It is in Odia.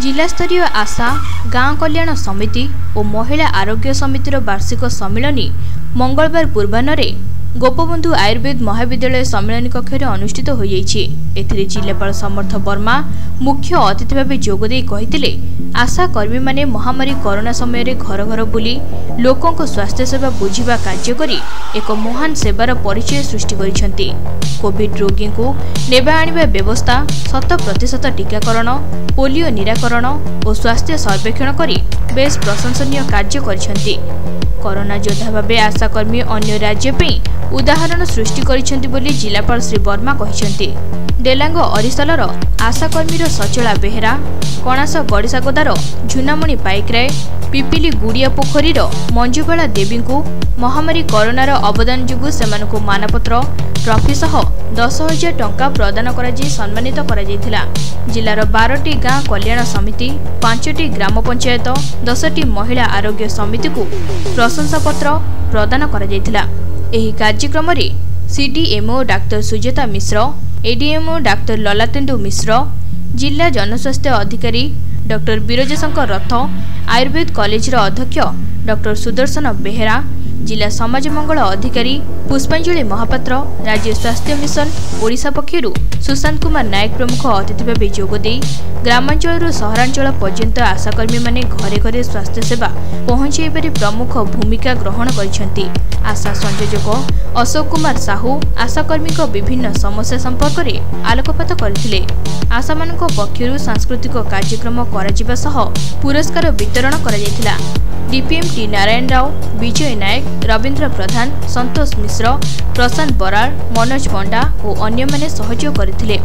ଜିଲ୍ଲାସ୍ତରୀୟ ଆଶା ଗାଁ କଲ୍ୟାଣ ସମିତି ଓ ମହିଳା ଆରୋଗ୍ୟ ସମିତିର ବାର୍ଷିକ ସମ୍ମିଳନୀ ମଙ୍ଗଳବାର ପୂର୍ବାହ୍ନରେ ଗୋପବନ୍ଧୁ ଆୟୁର୍ବେଦ ମହାବିଦ୍ୟାଳୟ ସମ୍ମିଳନୀ କକ୍ଷରେ ଅନୁଷ୍ଠିତ ହୋଇଯାଇଛି। ଏଥିରେ ଜିଲ୍ଲାପାଳ ସମର୍ଥ ବର୍ମା ମୁଖ୍ୟ ଅତିଥି ଭାବେ ଯୋଗଦେଇ କହିଥିଲେ ଆଶା କର୍ମୀମାନେ ମହାମାରୀ କରୋନା ସମୟରେ ଘର ଘର ବୁଲି ଲୋକଙ୍କ ସ୍ୱାସ୍ଥ୍ୟ ସେବା ବୁଝିବା କାର୍ଯ୍ୟ କରି ଏକ ମହାନ ସେବାର ପରିଚୟ ସୃଷ୍ଟି କରିଛନ୍ତି କୋଭିଡ ରୋଗୀଙ୍କୁ ନେବା ଆଣିବା ବ୍ୟବସ୍ଥା ଶତ ପ୍ରତିଶତ ଟିକାକରଣ ପୋଲିଓ ନିରାକରଣ ଓ ସ୍ୱାସ୍ଥ୍ୟ ସର୍ବେକ୍ଷଣ କରି ବେଶ୍ ପ୍ରଶଂସନୀୟ କାର୍ଯ୍ୟ କରିଛନ୍ତି କରୋନା ଯୋଦ୍ଧା ଭାବେ ଆଶାକର୍ମୀ ଅନ୍ୟ ରାଜ୍ୟ ପାଇଁ ଉଦାହରଣ ସୃଷ୍ଟି କରିଛନ୍ତି ବୋଲି ଜିଲ୍ଲାପାଳ ଶ୍ରୀ ବର୍ମା କହିଛନ୍ତି ଡେଲାଙ୍ଗ ଅରିସଲର ଆଶାକର୍ମୀର ସଚଳା ବେହେରା କଣାସ ଗଡ଼ିଶାଗୋଦାର ଝୁନାମଣି ପାଇକରାୟ ପିପିଲି ଗୁଡ଼ିଆ ପୋଖରୀର ମଞ୍ଜୁବାଳା ଦେବୀଙ୍କୁ ମହାମାରୀ କରୋନାର ଅବଦାନ ଯୋଗୁଁ ସେମାନଙ୍କୁ ମାନପତ୍ର ଟ୍ରଫି ସହ ଦଶ ହଜାର ଟଙ୍କା ପ୍ରଦାନ କରାଯାଇ ସମ୍ମାନିତ କରାଯାଇଥିଲା। ଜିଲ୍ଲାର ବାରଟି ଗାଁ କଲ୍ୟାଣ ସମିତି ପାଞ୍ଚଟି ଗ୍ରାମ ପଞ୍ଚାୟତ ଦଶଟି ମହିଳା ଆରୋଗ୍ୟ ସମିତିକୁ ପ୍ରଶଂସାପତ୍ର ପ୍ରଦାନ କରାଯାଇଥିଲା। ଏହି କାର୍ଯ୍ୟକ୍ରମରେ ସିଡିଏମ୍ଓ ଡାକ୍ତର ସୁଜାତା ମିଶ୍ର ଏଡିଏମ୍ଓ ଡାକ୍ତର ଲଲାତେନ୍ଦୁ ମିଶ୍ର ଜିଲ୍ଲା ଜନସ୍ୱାସ୍ଥ୍ୟ ଅଧିକାରୀ ଡକ୍ଟର ବିରଜାଶଙ୍କର ରଥ ଆୟୁର୍ବେଦ କଲେଜର ଅଧ୍ୟକ୍ଷ ଡକ୍ଟର ସୁଦର୍ଶନ ବେହେରା ଜିଲ୍ଲା ସମାଜ ମଙ୍ଗଳ ଅଧିକାରୀ ପୁଷ୍ପାଞ୍ଜଳି ମହାପାତ୍ର ରାଜ୍ୟ ସ୍ୱାସ୍ଥ୍ୟ ମିଶନ ଓଡ଼ିଶା ପକ୍ଷରୁ ସୁଶାନ୍ତ କୁମାର ନାୟକ ପ୍ରମୁଖ ଅତିଥି ଭାବେ ଯୋଗଦେଇ ଗ୍ରାମାଞ୍ଚଳରୁ ସହରାଞ୍ଚଳ ପର୍ଯ୍ୟନ୍ତ ଆଶାକର୍ମୀମାନେ ଘରେ ଘରେ ସ୍ୱାସ୍ଥ୍ୟ ସେବା ପହଞ୍ଚାଇବାରେ ପ୍ରମୁଖ ଭୂମିକା ଗ୍ରହଣ କରିଛନ୍ତି ଆଶା ସଂଯୋଜକ ଅଶୋକ କୁମାର ସାହୁ ଆଶାକର୍ମୀଙ୍କ ବିଭିନ୍ନ ସମସ୍ୟା ସମ୍ପର୍କରେ ଆଲୋକପାତ କରିଥିଲେ ଆଶାମାନଙ୍କ ପକ୍ଷରୁ ସାଂସ୍କୃତିକ କାର୍ଯ୍ୟକ୍ରମ କରାଯିବା ସହ ପୁରସ୍କାର ବିତରଣ କରାଯାଇଥିଲା। ଡିପିଏମ୍ ଟି ନାରାୟଣ ରାଓ ବିଜୟ ନାୟକ ରବୀନ୍ଦ୍ର ପ୍ରଧାନ ସନ୍ତୋଷ ମିଶ୍ର ପ୍ରଶାନ୍ତ ବରାଳ ମନୋଜ ପଣ୍ଡା ଓ ଅନ୍ୟମାନେ ସହଯୋଗ କରିଥିଲେ।